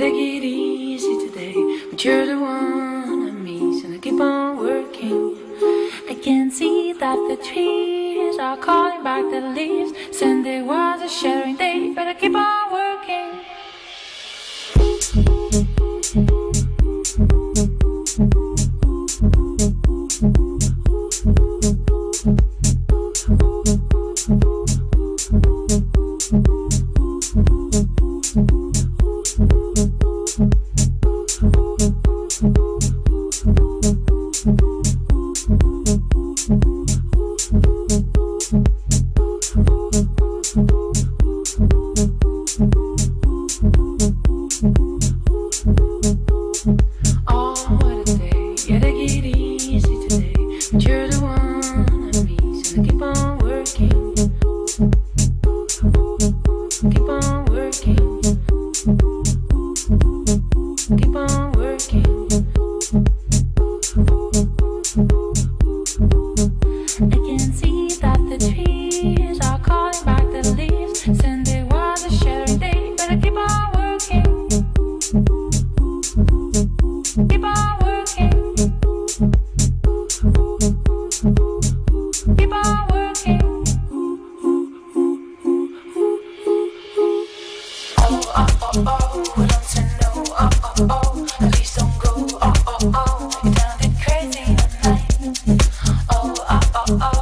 Take it easy today, but you're the one I miss, and I keep on working. I can see that the trees are calling back the leaves, Sunday was a shattering day, but I keep on working. gotta get easy today. But you're the one I need, so I keep on working. Keep on working. Keep on working. oh, oh.